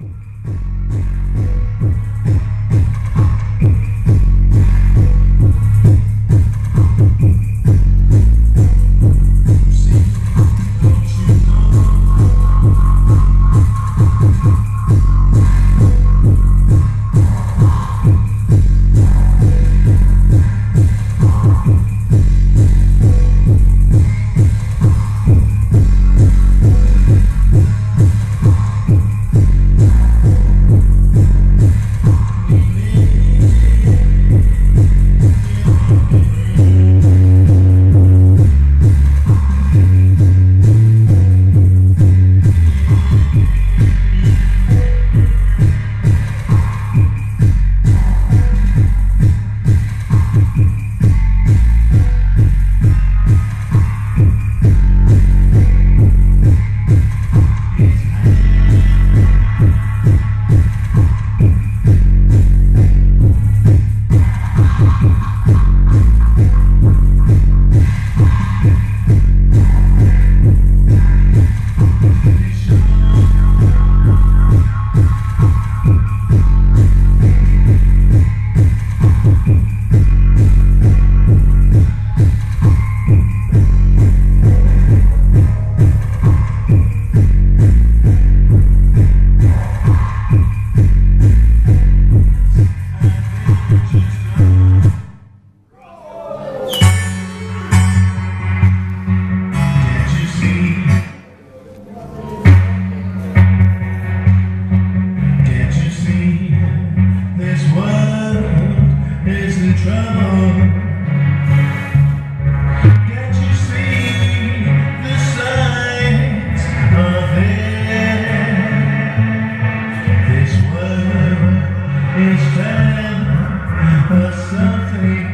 Mm-hmm. something.